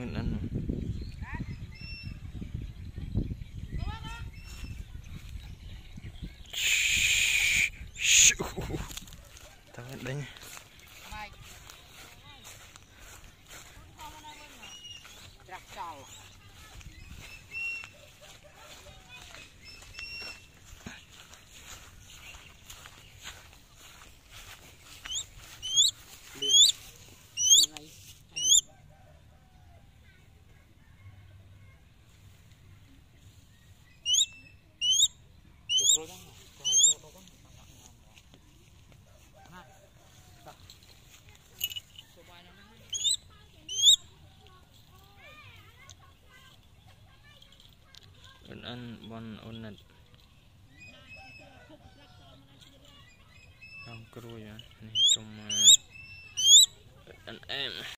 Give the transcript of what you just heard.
nguyên ăn tao nguyên đánh ចូលចឹងគេឲ្យចូលដុកហ្នឹងណាតោះសុបាយណាស់អូនអានបនអូនណិតតាមគ្រួយនេះជុំមក